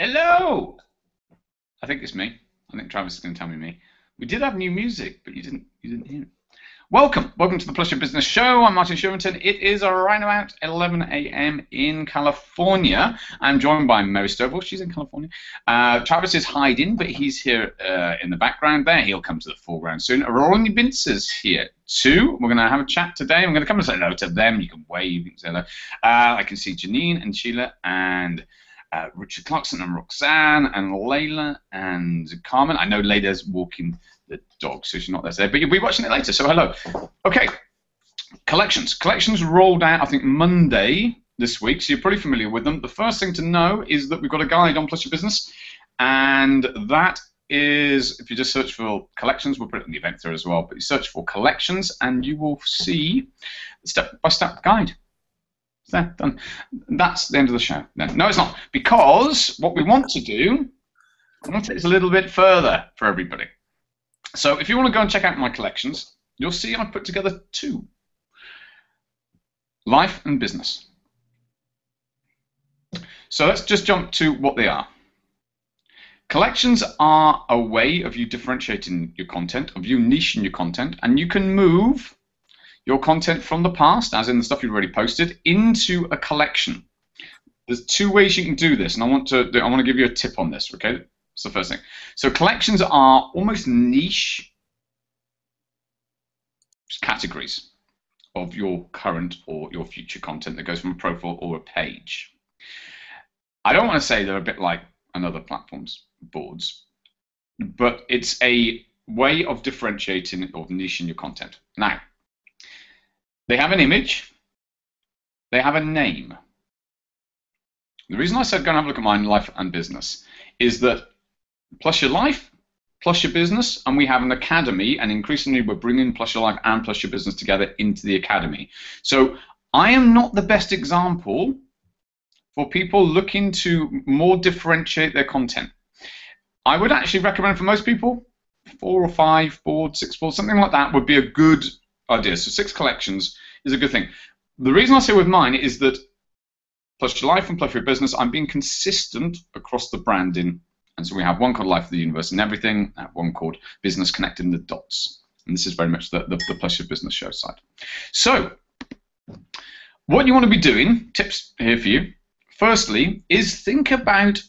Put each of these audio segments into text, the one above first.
Hello! I think it's me. I think Travis is going to tell me me. We did have new music, but you didn't you didn't hear it. Welcome, welcome to the Plus Your Business Show. I'm Martin Shervington. It is right about 11 a.m. in California. I'm joined by Mary Stovall. She's in California. Uh, Travis is hiding, but he's here uh, in the background there. He'll come to the foreground soon. Ronnie Bincer is here too. We're going to have a chat today. I'm going to come and say hello to them. You can wave, you can say hello. Uh, I can see Janine and Sheila and uh, Richard Clarkson and Roxanne and Layla and Carmen. I know Layla's walking the dog, so she's not there today, but you'll be watching it later, so hello. Okay, collections. Collections rolled out, I think, Monday this week, so you're pretty familiar with them. The first thing to know is that we've got a guide on Plus Your Business, and that is, if you just search for collections, we'll put it in the event there as well, but you search for collections and you will see the step-by-step guide done. That's the end of the show. No, no, it's not. Because what we want to do, I want to take a little bit further for everybody. So if you want to go and check out my collections, you'll see I put together two. Life and business. So let's just jump to what they are. Collections are a way of you differentiating your content, of you niching your content, and you can move your content from the past, as in the stuff you've already posted, into a collection. There's two ways you can do this, and I want to I want to give you a tip on this. Okay, that's the first thing. So collections are almost niche categories of your current or your future content that goes from a profile or a page. I don't want to say they're a bit like another platform's boards, but it's a way of differentiating or niching your content. Now, they have an image. They have a name. The reason I said go and have a look at mine, life and business, is that plus your life, plus your business, and we have an academy, and increasingly we're bringing plus your life and plus your business together into the academy. So I am not the best example for people looking to more differentiate their content. I would actually recommend for most people four or five boards, six boards, something like that would be a good idea. So six collections is a good thing. The reason I say with mine is that plus your life and plus your business, I'm being consistent across the branding. And so we have one called Life of the Universe and Everything, one called Business Connecting the Dots. And this is very much the, the, the plus your business show side. So, what you want to be doing, tips here for you, firstly, is think about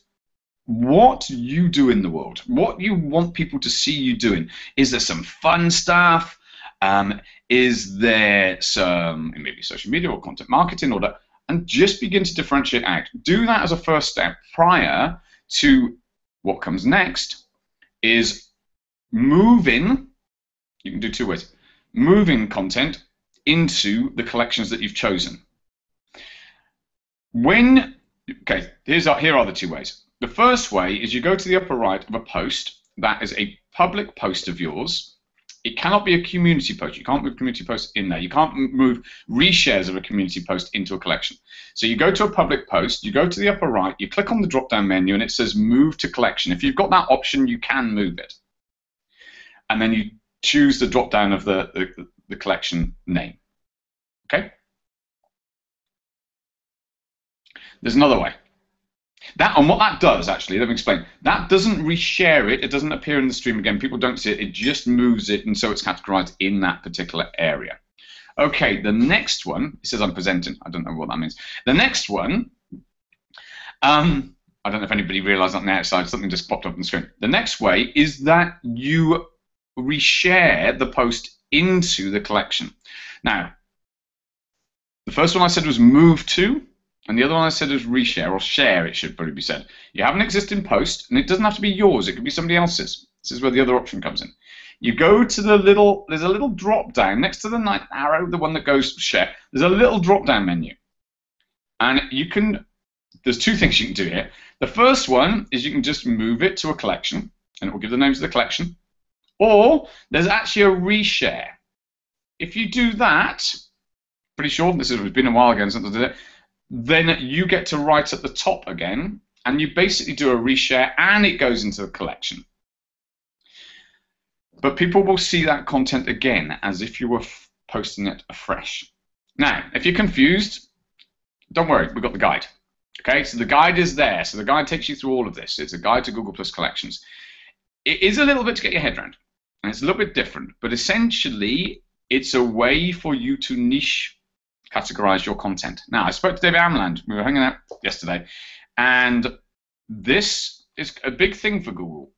what you do in the world, what you want people to see you doing. Is there some fun stuff? Um, is there some maybe social media or content marketing or that? And just begin to differentiate out. Do that as a first step prior to what comes next is moving, you can do two ways, moving content into the collections that you've chosen. When, okay, here's, here are the two ways. The first way is you go to the upper right of a post that is a public post of yours it cannot be a community post. You can't move community posts in there. You can't move reshares of a community post into a collection. So you go to a public post, you go to the upper right, you click on the drop down menu, and it says move to collection. If you've got that option, you can move it. And then you choose the drop down of the, the, the collection name. Okay? There's another way. That and what that does actually, let me explain. That doesn't reshare it. It doesn't appear in the stream again. People don't see it. It just moves it, and so it's categorized in that particular area. Okay, the next one. It says I'm presenting. I don't know what that means. The next one. Um, I don't know if anybody realized that on the outside. Something just popped up on the screen. The next way is that you reshare the post into the collection. Now, the first one I said was move to. And the other one I said is reshare or share, it should probably be said. You have an existing post, and it doesn't have to be yours, it could be somebody else's. This is where the other option comes in. You go to the little, there's a little drop down next to the night arrow, the one that goes share, there's a little drop down menu. And you can, there's two things you can do here. The first one is you can just move it to a collection, and it will give the names of the collection. Or there's actually a reshare. If you do that, pretty sure this has been a while ago since I did it then you get to write at the top again, and you basically do a reshare, and it goes into the collection. But people will see that content again as if you were posting it afresh. Now, if you're confused, don't worry, we've got the guide. Okay, so the guide is there. So the guide takes you through all of this. It's a guide to Google Plus collections. It is a little bit to get your head around, and it's a little bit different, but essentially, it's a way for you to niche categorize your content. Now, I spoke to David Amerland. We were hanging out yesterday, and this is a big thing for Google.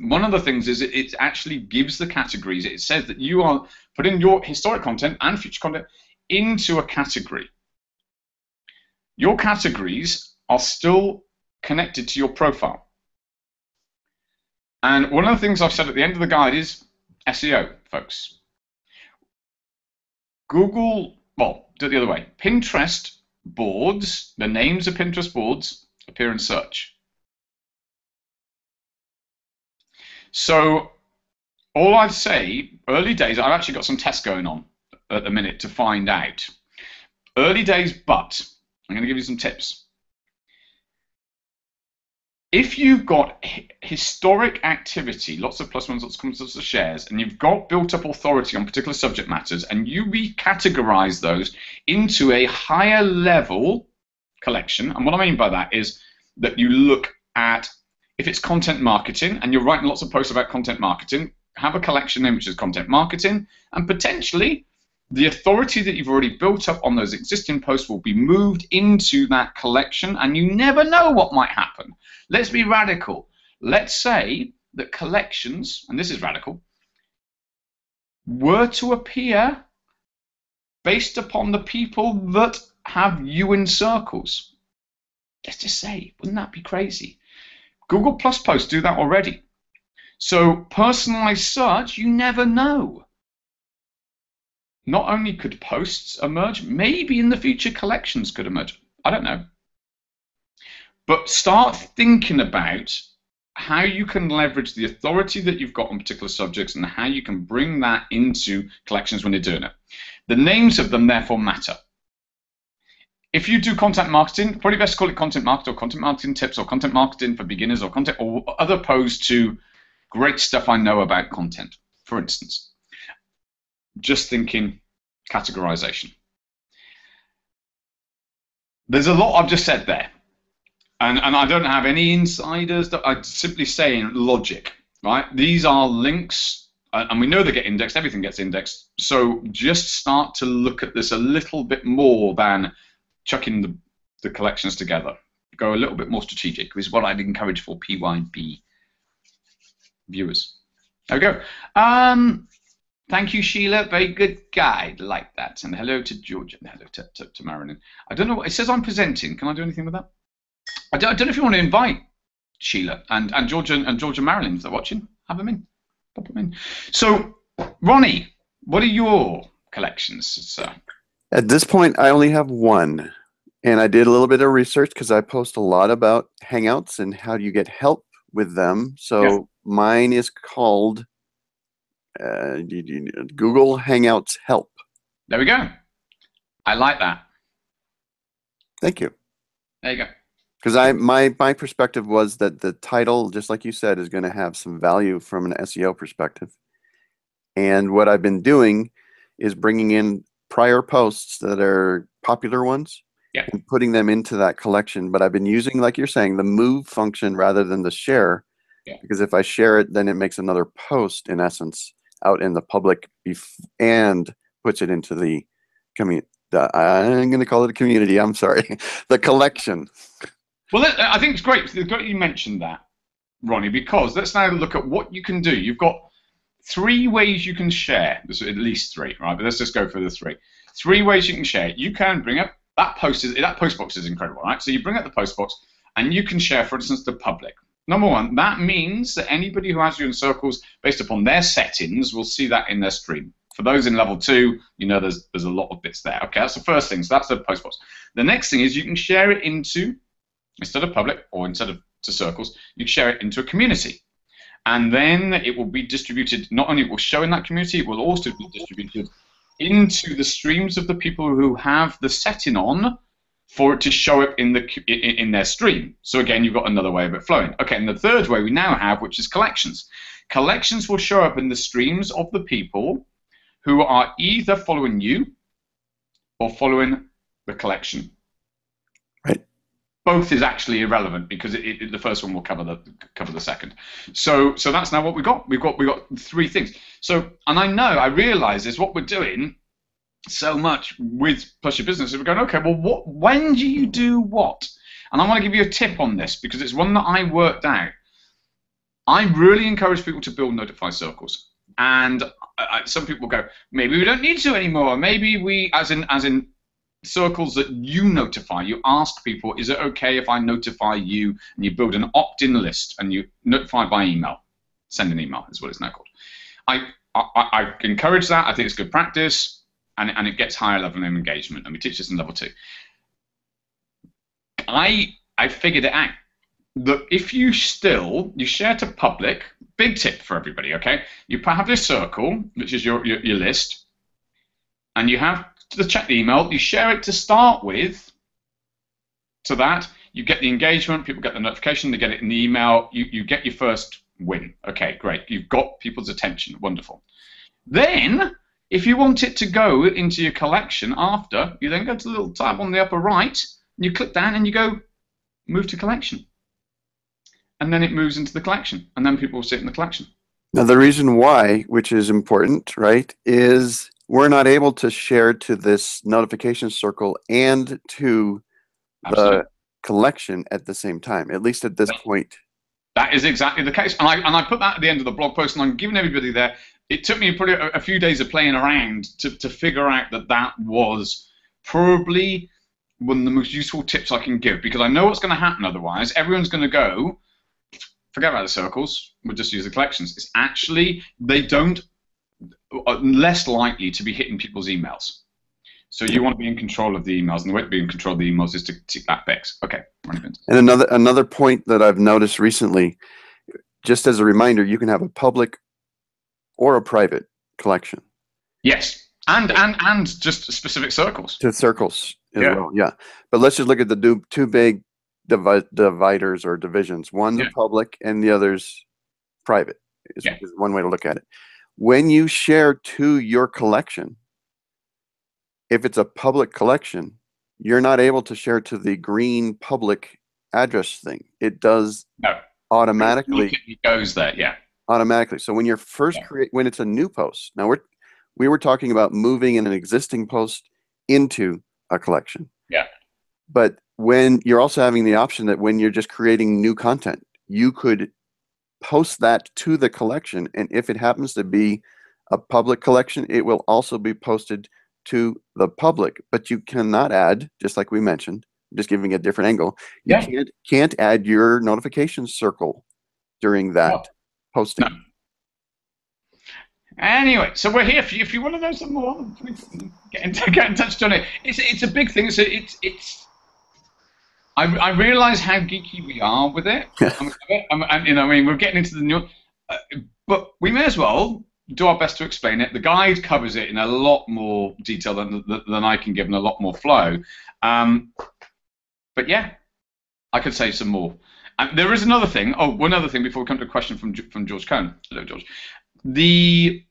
One of the things is it, it actually gives the categories. It says that you are putting your historic content and future content into a category. Your categories are still connected to your profile. And one of the things I've said at the end of the guide is SEO, folks. Google, well, do it the other way. Pinterest boards, the names of Pinterest boards appear in search. So all I'd say, early days, I've actually got some tests going on at the minute to find out. Early days, but I'm going to give you some tips. If you've got historic activity, lots of plus ones, lots of lots of shares, and you've got built up authority on particular subject matters, and you recategorize those into a higher level collection, and what I mean by that is that you look at if it's content marketing and you're writing lots of posts about content marketing, have a collection name which is content marketing, and potentially the authority that you've already built up on those existing posts will be moved into that collection, and you never know what might happen. Let's be radical. Let's say that collections, and this is radical, were to appear based upon the people that have you in circles. Let's just say, wouldn't that be crazy? Google Plus posts do that already. So personalized search, you never know not only could posts emerge, maybe in the future collections could emerge. I don't know. But start thinking about how you can leverage the authority that you've got on particular subjects and how you can bring that into collections when you're doing it. The names of them therefore matter. If you do content marketing, probably best to call it content marketing or content marketing tips or content marketing for beginners or content or other opposed to great stuff I know about content, for instance just thinking categorization. There's a lot I've just said there, and, and I don't have any insiders. that I'm simply saying logic, right? These are links, and we know they get indexed. Everything gets indexed. So just start to look at this a little bit more than chucking the, the collections together. Go a little bit more strategic is what I'd encourage for PYB viewers. There we go. Um, Thank you, Sheila. Very good guide. Like that. And hello to Georgia. And hello to, to, to Marilyn. I don't know. What, it says I'm presenting. Can I do anything with that? I don't, I don't know if you want to invite Sheila and, and Georgia and Georgia Marilyn if they're watching. Have them in. Pop them in. So, Ronnie, what are your collections, sir? At this point, I only have one. And I did a little bit of research because I post a lot about Hangouts and how do you get help with them. So yeah. mine is called uh, Google Hangouts help. There we go. I like that. Thank you. There you go. Because I my my perspective was that the title, just like you said, is going to have some value from an SEO perspective. And what I've been doing is bringing in prior posts that are popular ones yeah. and putting them into that collection. But I've been using, like you're saying, the move function rather than the share. Yeah. Because if I share it, then it makes another post in essence out in the public and puts it into the community. I'm going to call it a community. I'm sorry, the collection. Well, I think it's great. It's great you mentioned that, Ronnie, because let's now look at what you can do. You've got three ways you can share. There's at least three, right? But let's just go for the three. Three ways you can share. You can bring up that post. Is that post box is incredible, right? So you bring up the post box, and you can share, for instance, the public. Number one, that means that anybody who has you in circles based upon their settings will see that in their stream. For those in level two, you know there's there's a lot of bits there. Okay, that's the first thing. So that's the post box. The next thing is you can share it into instead of public or instead of to circles, you can share it into a community. And then it will be distributed, not only will show in that community, it will also be distributed into the streams of the people who have the setting on for it to show up in the in, their stream. So again, you've got another way of it flowing. Okay, and the third way we now have, which is collections. Collections will show up in the streams of the people who are either following you or following the collection. Right. both is actually irrelevant because it, it, the first one will cover the cover the second. So so that's now what we got. We've got we've got three things. So and I know I realise is what we're doing so much with Plus Your Business we're going okay. Well, what when do you do what? And I want to give you a tip on this because it's one that I worked out. I really encourage people to build notify circles. And I, some people go, maybe we don't need to anymore. Maybe we, as in as in circles that you notify. You ask people, is it okay if I notify you? And you build an opt-in list and you notify by email. Send an email is what it's now called. I, I, I encourage that. I think it's good practice, and, and it gets higher level of engagement. And we teach this in level two. I I figured it out that if you still you share to public, big tip for everybody. Okay, you have this circle, which is your, your, your list, and you have to check the email. You share it to start with. To that, you get the engagement. People get the notification. They get it in the email. You you get your first win. Okay, great. You've got people's attention. Wonderful. Then, if you want it to go into your collection after, you then go to the little tab on the upper right, and you click down and you go move to collection. And then it moves into the collection, and then people will see it in the collection. Now, the reason why, which is important, right, is we're not able to share to this notification circle and to Absolutely. the collection at the same time, at least at this point. That is exactly the case. And I, and I put that at the end of the blog post, and I'm giving everybody there. It took me probably a, few days of playing around to, to figure out that that was probably one of the most useful tips I can give because I know what's going to happen otherwise. Everyone's going to go, forget about the circles, we'll just use the collections. It's actually, they don't uh, less likely to be hitting people's emails. So you want to be in control of the emails, and the way to be in control of the emails is to tick that box. Okay. And another another point that I've noticed recently, just as a reminder, you can have a public or a private collection. Yes, and and and just specific circles. To circles as yeah. well. Yeah, but let's just look at the two, two big divi- dividers or divisions. One's yeah. public, and the other's private. Is, yeah. is one way to look at it when you share to your collection, if it's a public collection, you're not able to share to the green public address thing. It does no. automatically. It goes there, yeah. Automatically. So when you're first yeah. create when it's a new post. Now we're we were talking about moving in an existing post into a collection. Yeah. But when you're also having the option that when you're just creating new content, you could post that to the collection. And if it happens to be a public collection, it will also be posted to the public. But you cannot add, just like we mentioned, just giving a different angle, you yeah. can't can't add your notification circle during that. Posting. No. Anyway, so we're here. If you, if you want to know some more, get in, get in touch, Johnny. It's it's a big thing. It's it's it's I, I realize how geeky we are with it. I'm, I'm, you know, I mean, we're getting into the new, uh, but we may as well do our best to explain it. The guide covers it in a lot more detail than than I can give, and a lot more flow. Um, but yeah, I could say some more. And there is another thing. Oh, one other thing before we come to a question from from George Cohn. Hello, George. The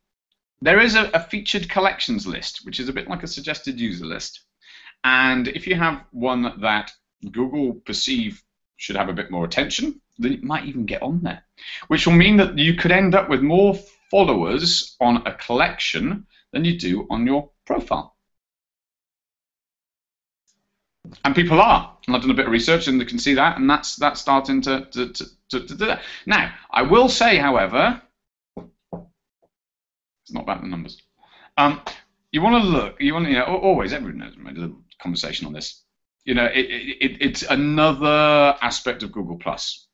there is a, a featured collections list, which is a bit like a suggested user list. And if you have one that Google perceive should have a bit more attention, then it might even get on there. Which will mean that you could end up with more followers on a collection than you do on your profile. And people are. And I've done a bit of research and they can see that, and that's that's starting to, to, to, to, to do that. Now, I will say, however, it's not about the numbers. Um, you want to look, you want to, you know, always, everyone knows, made a little conversation on this you know, it, it, it's another aspect of Google Plus.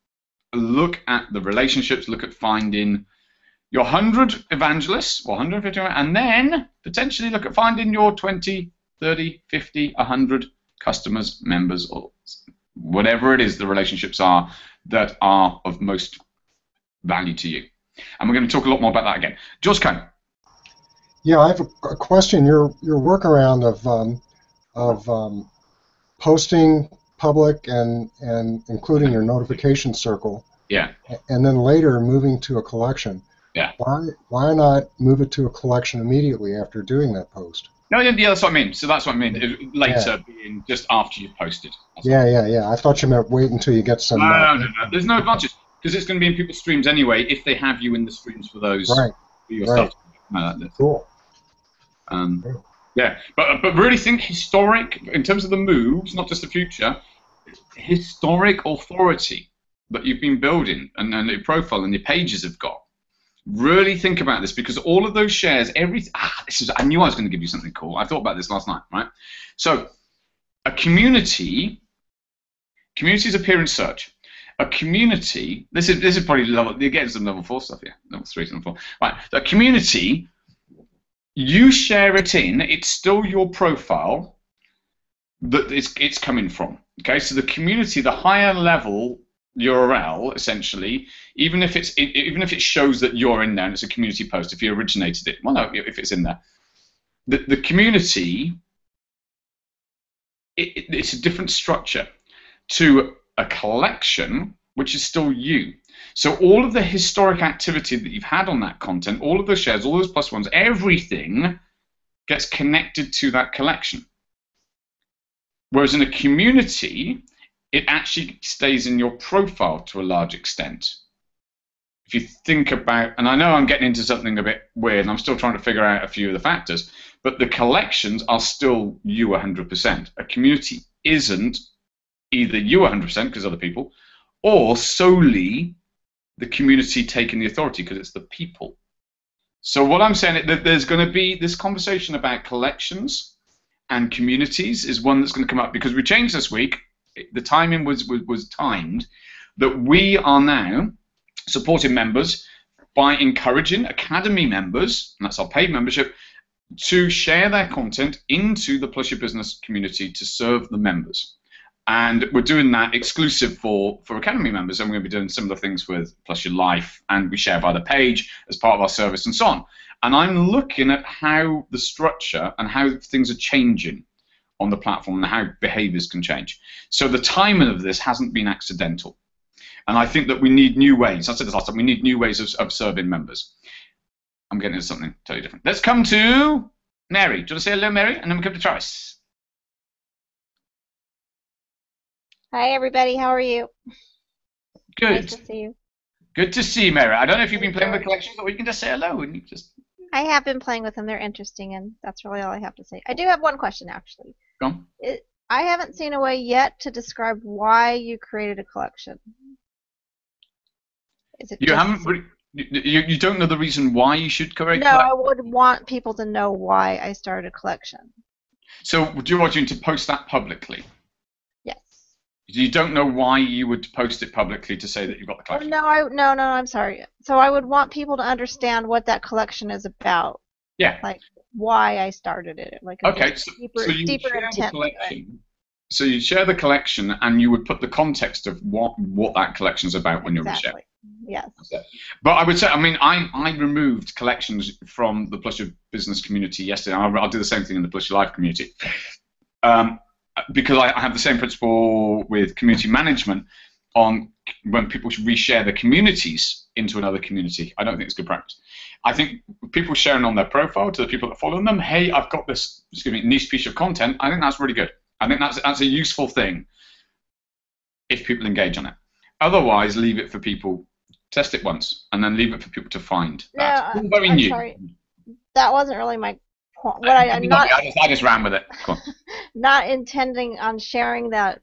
Look at the relationships. Look at finding your 100 evangelists or 150, and then potentially look at finding your 20, 30, 50, 100 customers, members, or whatever it is the relationships are that are of most value to you. And we're going to talk a lot more about that again. George Cohn. Yeah, I have a, question. Your your workaround of um, of um, posting public and and including your notification circle. Yeah. And then later moving to a collection. Yeah. Why why not move it to a collection immediately after doing that post? No, yeah, yeah, that's what I mean. So that's what I mean. Later, being just after you've posted. Yeah, yeah, yeah. I thought you meant wait until you get some. No, uh, no, no, no. There's no advantage because it's going to be in people's streams anyway if they have you in the streams for those Right. for your right. stuff. No, that- Cool. Um, yeah, but but really think historic in terms of the moves, not just the future. Historic authority that you've been building and, and your profile and your pages have got. Really think about this because all of those shares, every ah, this is I knew I was going to give you something cool. I thought about this last night, right? So, a community, communities appear in search. A community. This is this is probably level. You're getting some level four stuff here. Level three, level four. Right. A community you share it in, it's still your profile that it's, it's coming from. Okay, so the community, the higher level URL, essentially, even if it's even if it shows that you're in there and it's a community post, if you originated it, well, no, if it's in there, the the community, it, it, it's a different structure to a collection, which is still you. So all of the historic activity that you've had on that content, all of the shares, all those plus ones, everything gets connected to that collection. Whereas in a community, it actually stays in your profile to a large extent. If you think about, and I know I'm getting into something a bit weird, and I'm still trying to figure out a few of the factors, but the collections are still you 100%. A community isn't either you 100% because other people, or solely the community taking the authority because it's the people. So what I'm saying is that there's going to be this conversation about collections and communities is one that's going to come up because we changed this week. The timing was was, was timed that we are now supporting members by encouraging academy members, and that's our paid membership, to share their content into the Plus Your Business community to serve the members. And we're doing that exclusive for for academy members and we're going to be doing similar things with plus your life and we share via the page as part of our service and so on. And i'm looking at how the structure and how things are changing on the platform and how behaviors can change so the timing of this hasn't been accidental and i think that we need new ways i said this last time we need new ways of, of serving members i'm getting into something totally different let's come to mary do you want to say hello mary and then we come to travis Hi, everybody. How are you? good Nice to see you. Good to see you, Mary. I don't know if you've been playing with collections or you can just say hello and you just I have been playing with them. They're interesting, and that's really all I have to say. I do have one question, actually. It, I haven't seen a way yet to describe why you created a collection. Is it You haven't. re- You, you don't know the reason why you should create. No, I would want people to know why I started a collection. So, do you want you to post that publicly? Yes. You don't know why you would post it publicly to say that you've got the Oh, collection. no, I no no I'm sorry. So I would want people to understand what that collection is about, Yeah. like why I started it, like a Okay. So, deeper so you deeper share the collection. So you share the collection, and you would put the context of what what that collection's about when you're resharing. Exactly. Yes. But I would say, I mean, I, I removed collections from the Plus Business community yesterday. I'll, I'll do the same thing in the Plus Life community. Um, because I, I have the same principle with community management on when people should reshare the communities into another community. I don't think it's good practice. I think people sharing on their profile to the people that follow them, hey, I've got this excuse me, niche piece of content, I think that's really good. I think that's, that's a useful thing if people engage on it. Otherwise, leave it for people test it once and then leave it for people to find. No, that. Very I'm new. sorry. That wasn't really my point. What uh, I, I'm not I, just, I just ran with it. Not intending on sharing that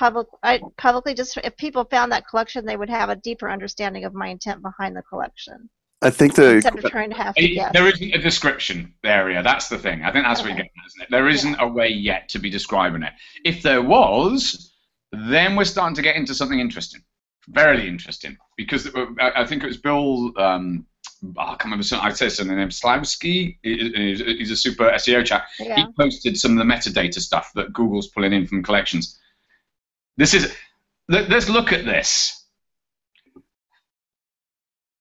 public I publicly just if people found that collection they would have a deeper understanding of my intent behind the collection I think the instead of trying to have to guess. There isn't a description area. That's the thing. I think that's what you're getting isn't it? There isn't a way yet to be describing it. If there was, then we're starting to get into something interesting. Very interesting. Because uh, I I think it was Bill, um, I can't remember, some- I'd say something named Slawski. He's he's a super SEO chap. yeah. He posted some of the metadata stuff that Google's pulling in from collections. This is, let- let's look at this.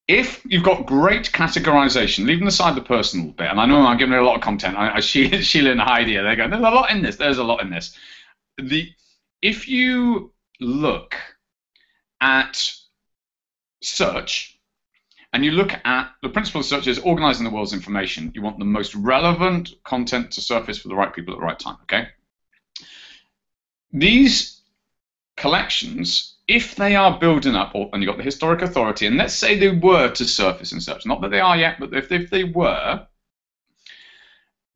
If you've got great categorization, leaving aside the personal bit, and I know I'm giving her a lot of content. I, I Sheila, Sheila and Heidi, they're going, there's a lot in this. There's a lot in this. The if you look at search and you look at the principle of search is organizing the world's information. You want the most relevant content to surface for the right people at the right time. Okay. These collections, if they are building up, or, and you've got the historic authority, and let's say they were to surface and such, not that they are yet, but if, if they were,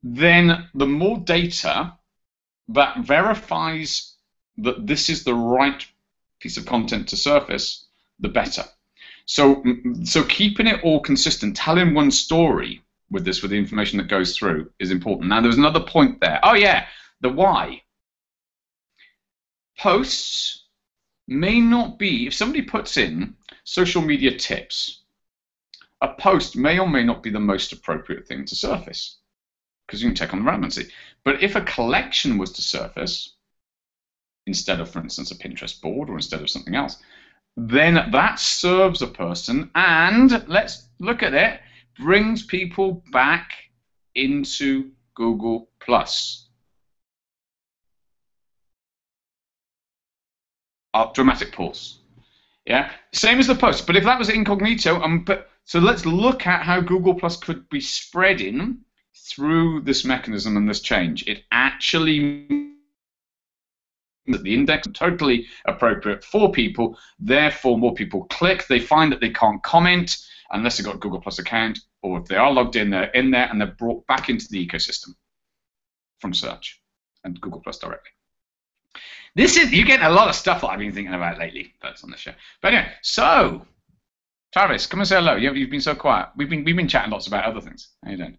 then the more data that verifies that this is the right piece of content to surface, the better. So, so keeping it all consistent, telling one story with this, with the information that goes through, is important. Now, there's another point there. Oh yeah, the why. Posts may not be, if somebody puts in social media tips, a post may or may not be the most appropriate thing to surface because you can check on the relevancy. But if a collection was to surface, instead of, for instance, a Pinterest board or instead of something else, then that serves a person and let's look at it, brings people back into Google Plus. Uh, dramatic pause. Yeah, same as the post. But if that was incognito, um, but so let's look at how Google Plus could be spreading through this mechanism and this change. It actually that the index is totally appropriate for people. Therefore, more people click. They find that they can't comment unless they've got a Google Plus account, or if they are logged in, they're in there and they're brought back into the ecosystem from search and Google Plus directly. This is you're getting a lot of stuff that I've been thinking about lately. That's on the show. But anyway, so Travis, come and say hello. You've been so quiet. We've been we've been chatting lots about other things. How you doing?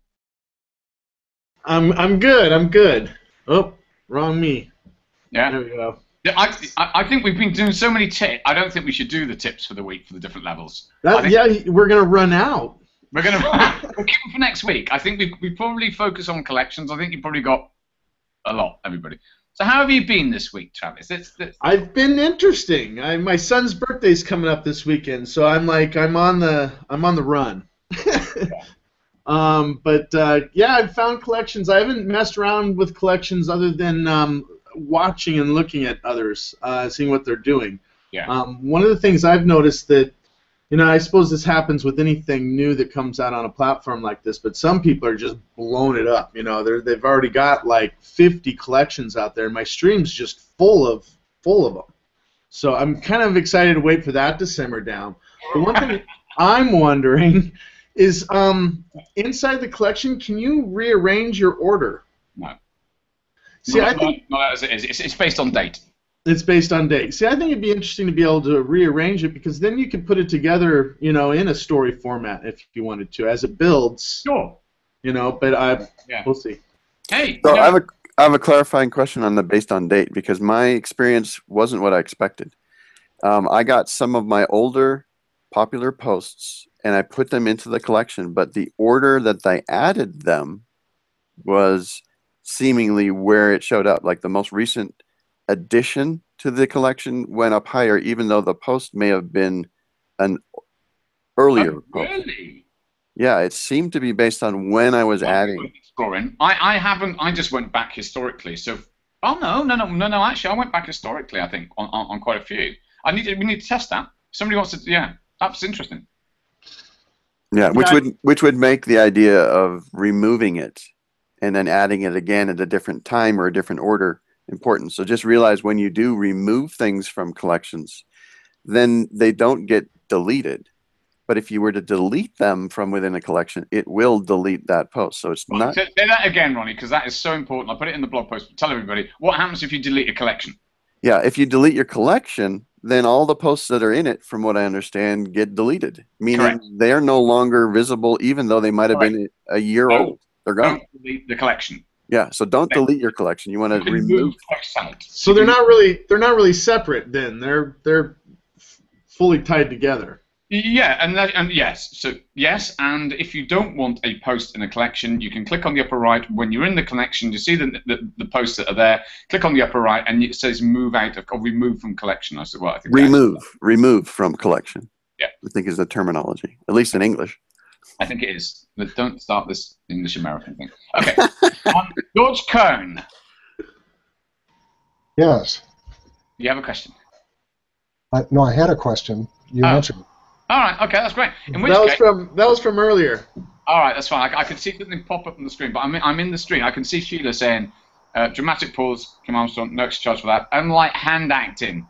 I'm I'm good. I'm good. Oh, wrong me. Yeah. There we go. I, I think we've been doing so many tips. I don't think we should do the tips for the week for the different levels. That, yeah, we're gonna run out. We're gonna we'll keep them for next week. I think we we probably focus on collections. I think you probably got a lot, everybody. So how have you been this week, Travis? It's, it's... I've been interesting. I, my son's birthday's coming up this weekend, so I'm like I'm on the I'm on the run. um, but uh, yeah, I've found collections. I haven't messed around with collections other than um, watching and looking at others, uh, seeing what they're doing. Yeah. Um, one of the things I've noticed that you know, I suppose this happens with anything new that comes out on a platform like this, but some people are just blowing it up. You know, they're, they've already got like 50 collections out there. My stream's just full of full of them. So I'm kind of excited to wait for that to simmer down. The one thing I'm wondering is, um, inside the collection, can you rearrange your order? No. See, no, I think no, as it is. It's, it's based on date. It's based on date. See, I think it'd be interesting to be able to rearrange it because then you could put it together, you know, in a story format if you wanted to, as it builds, Sure. you know. But I, Yeah. we'll see. Hey. So you know- I have a I have a clarifying question on the based on date because my experience wasn't what I expected. Um, I got some of my older popular posts and I put them into the collection, but the order that I added them was seemingly where it showed up. Like the most recent addition to the collection went up higher, even though the post may have been an earlier Oh, post. really? Yeah, it seemed to be based on when I was oh, I'm adding. Exploring. I, I haven't. I just went back historically. So. Oh no no no no no. Actually, I went back historically. I think on, on, on quite a few. I need to, we need to test that. Somebody wants to. Yeah, that's interesting. Yeah, which Yeah. would which would make the idea of removing it and then adding it again at a different time or a different order important. So just realize when you do remove things from collections, then they don't get deleted. But if you were to delete them from within a collection, it will delete that post. So it's Right, not say, say that again, Ronnie, because that is so important. I put it in the blog post. Tell everybody what happens if you delete a collection. yeah, if you delete your collection, then all the posts that are in it, from what I understand, get deleted. Meaning Correct. they're no longer visible even though they might have been a year Oh. old. They're gone. Don't delete the collection. Yeah, so don't delete your collection. You want to remove. So they're not really they're not really separate. Then they're they're fully tied together. Yeah, and that, and yes, so yes, and if you don't want a post in a collection, you can click on the upper right. When you're in the collection, you see the the, the posts that are there. Click on the upper right, and it says move out of or remove from collection. I said, well, I think remove remove from collection Yeah. i think is the terminology at least in english I think it is. But don't start this English American thing. Okay, um, George Cohn, Yes. you have a question. I, no, I had a question. You Oh. answered. All right. Okay, that's great. In which that was case, from that was from earlier. all right, that's fine. I, I can see something pop up on the screen, but I'm in, I'm in the stream. I can see Sheila saying, uh, "Dramatic pause, Kim Armstrong, no extra charge for that." Unlike hand acting,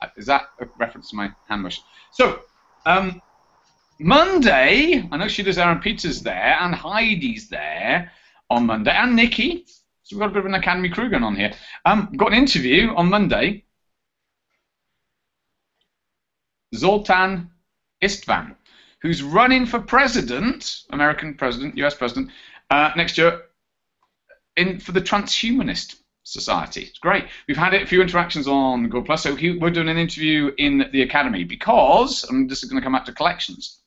Uh, is that a reference to my hand motion? So, um, Monday, I know she does Aaron Peter's there and Heidi's there on Monday and Nikki. So we've got a bit of an Academy crew going on here. Um, got an interview on Monday. Zoltan Istvan, who's running for president, American president, US president, uh, next year in for the Transhumanist Society. It's great. We've had a few interactions on Google Plus, so he, we're doing an interview in the Academy because, and this is going to come back to collections,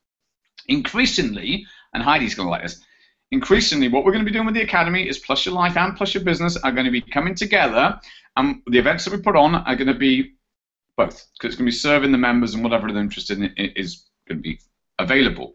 increasingly, and Heidi's going to like this, increasingly what we're going to be doing with the Academy is Plus Your Life and Plus Your Business are going to be coming together, and the events that we put on are going to be both, because it's going to be serving the members and whatever they're interested in is going to be available.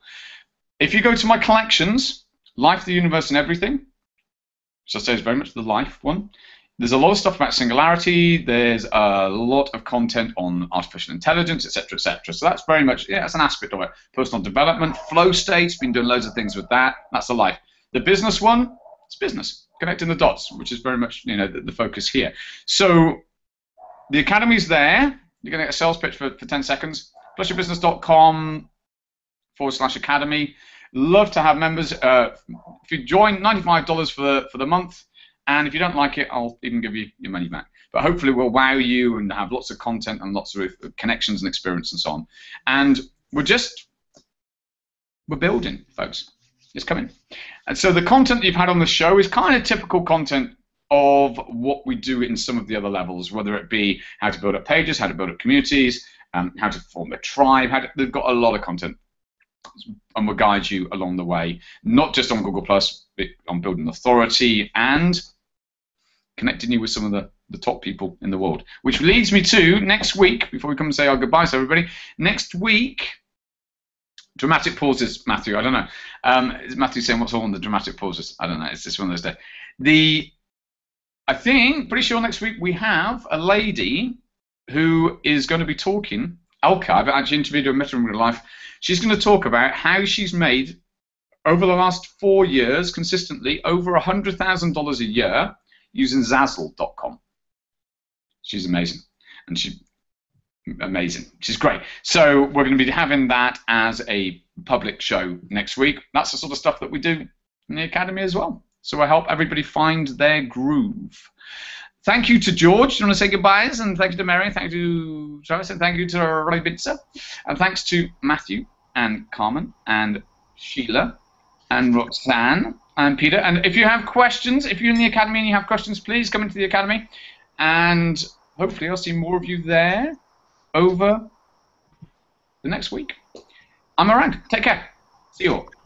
If you go to my collections, Life, the Universe, and Everything, which I say is very much the life one, there's a lot of stuff about singularity. There's a lot of content on artificial intelligence, etc., etc. So that's very much yeah, that's an aspect of it. Personal development, flow states. Been doing loads of things with that. That's the life. The business one, it's business, connecting the dots, which is very much you know the, the focus here. So the academy's there. You're going to get a sales pitch for, for 10 seconds. Plusyourbusiness.com forward slash academy. Love to have members. Uh, if you join, $95 for the, for the month. And if you don't like it, I'll even give you your money back. But hopefully, we'll wow you and have lots of content and lots of connections and experience and so on. And we're just we're building, folks. It's coming. And so the content you've had on the show is kind of typical content of what we do in some of the other levels, whether it be how to build up pages, how to build up communities, um, how to form a tribe. To, they've got a lot of content, and we'll guide you along the way, not just on Google Plus, but on building authority and connecting you with some of the, the top people in the world. Which leads me to next week, before we come and say our goodbyes to everybody, next week, dramatic pauses, Matthew, I don't know. Um, is Matthew saying what's all on the dramatic pauses? I don't know, it's just one of those days. The, I think, pretty sure next week we have a lady who is going to be talking, Elka, I've actually interviewed her Met in real life, she's going to talk about how she's made, over the last four years, consistently, over $100,000 a year using Zazzle.com. She's amazing, and she amazing. She's great. So we're going to be having that as a public show next week. That's the sort of stuff that we do in the academy as well. So I help everybody find their groove. Thank you to George. Do you want to say goodbyes? And thank you to Mary. Thank you to Travis. And thank you to Rebitza. And thanks to Matthew and Carmen and Sheila and Roxanne and Peter. And if you have questions, if you're in the academy and you have questions, please come into the academy. And hopefully I'll see more of you there over the next week. I'm around. Take care. See you all.